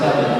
seven.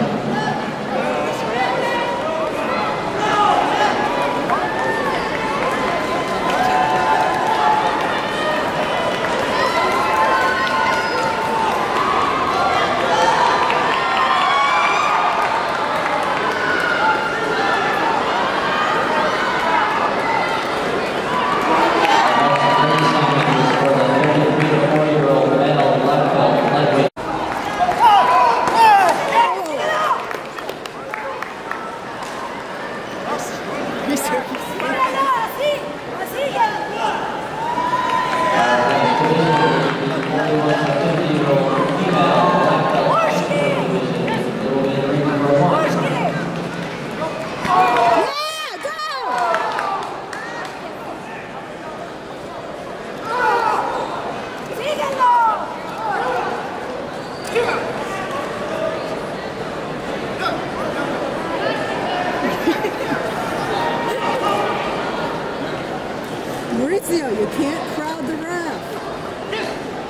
You can't crowd the ref.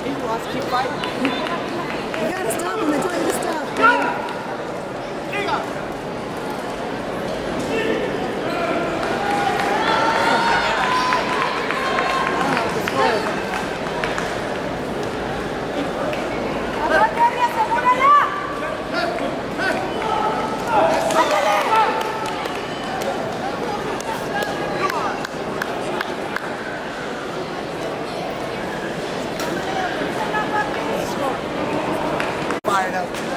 He wants to keep fighting. You gotta stop when they tell you to stop. Fired up.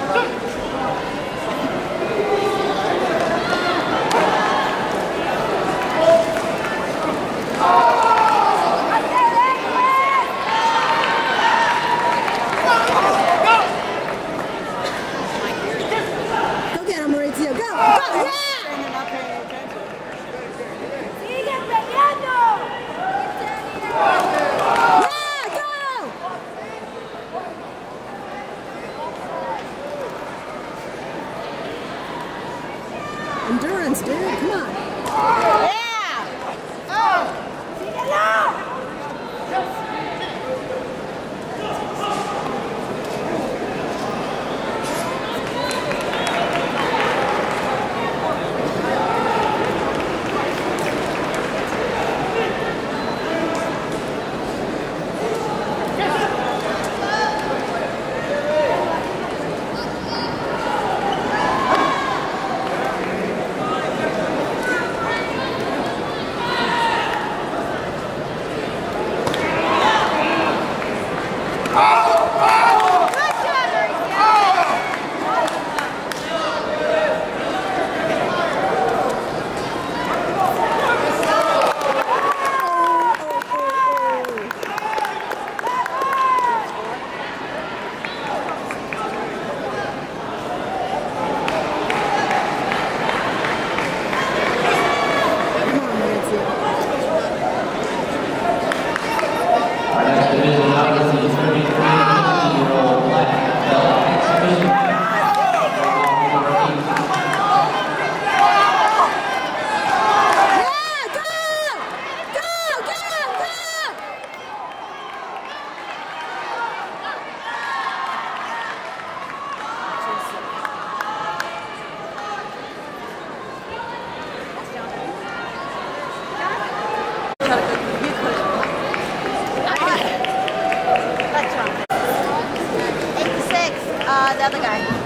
Come on. uh, the other guy.